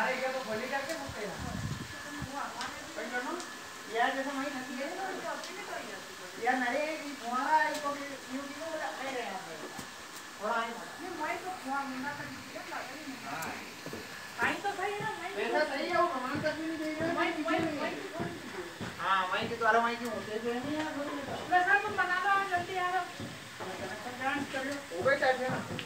अरे ये तो खोली करके मुझसे यार जैसे वही नदी है। यार नरे की फुहारा है तो यूँ की तो ले रहे हैं थोड़ा आई पैसा सही है वो कमान कर नहीं दे रहे हैं पीछे नहीं है। हाँ? वहीं के द्वारा वहीं होते जो नहीं यार हो। गए टाइप है ना तार तो पूरा